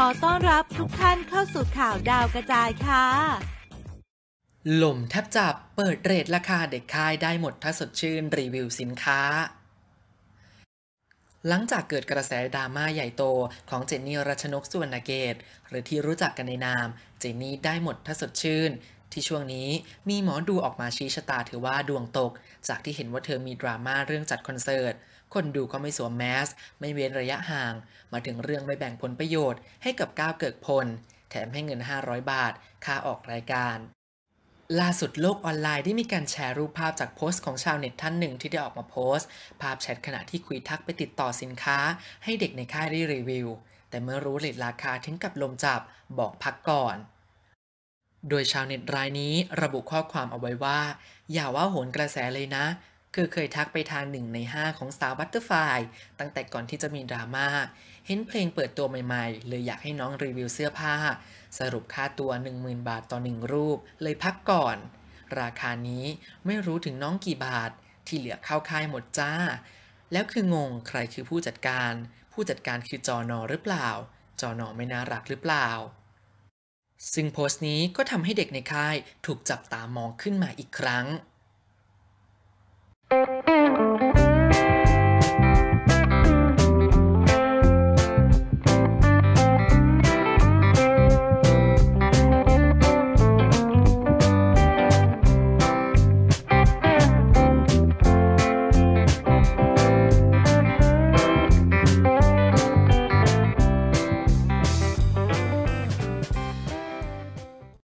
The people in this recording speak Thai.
ขอต้อนรับทุกท่านเข้าสู่ข่าวดาวกระจายค่ะ หล่มแทบจับเปิดเรทราคาเด็กค่ายได้หมดถ้าสดชื่นรีวิวสินค้า หลังจากเกิดกระแสดราม่าใหญ่โตของเจนนี่รัชนกสุวรรณเกต หรือที่รู้จักกันในนาม เจนนี่ได้หมดถ้าสดชื่นที่ช่วงนี้มีหมอดูออกมาชี้ชะตาถือว่าดวงตก จากที่เห็นว่าเธอมีดราม่าเรื่องจัดคอนเสิร์ต คนดูก็ไม่สวมแมส ไม่เว้นระยะห่าง มาถึงเรื่องไม่แบ่งผลประโยชน์ให้กับก้าวเกิกพล แถมให้เงิน 500 บาท ค่าออกรายการล่าสุดโลกออนไลน์ได้มีการแชร์รูปภาพจากโพสต์ของชาวเน็ตท่านหนึ่งที่ได้ออกมาโพสต์ ภาพแชทขณะที่คุยทักไปติดต่อสินค้า ให้เด็กในค่ายได้รีวิว แต่เมื่อรู้เลทราคาถึงกับลมจับบอกพักก่อน โดยชาวเน็ตรายนี้ระบุข้อความเอาไว้ว่า อย่าว่าโหนกระแสเลยนะ คือเคยทักไปทางหนึ่งใน 5 ของสาวบัตเตอร์ไฟตั้งแต่ก่อนที่จะมีดราม่า เห็นเพลงเปิดตัวใหม่ๆ เลยอยากให้น้องรีวิวเสื้อผ้า สรุปค่าตัว 10,000 บาทต่อหนึ่งรูป เลยพักก่อน ราคานี้ไม่รู้ถึงน้องกี่บาท ที่เหลือเข้าค่ายหมดจ้า แล้วคืองงใครคือผู้จัดการ ผู้จัดการคือจอนอหรือเปล่า จอนอไม่น่ารักหรือเปล่า ซึ่งโพสต์นี้ก็ทำให้เด็กในค่ายถูกจับตามองขึ้นมาอีกครั้ง Thank you.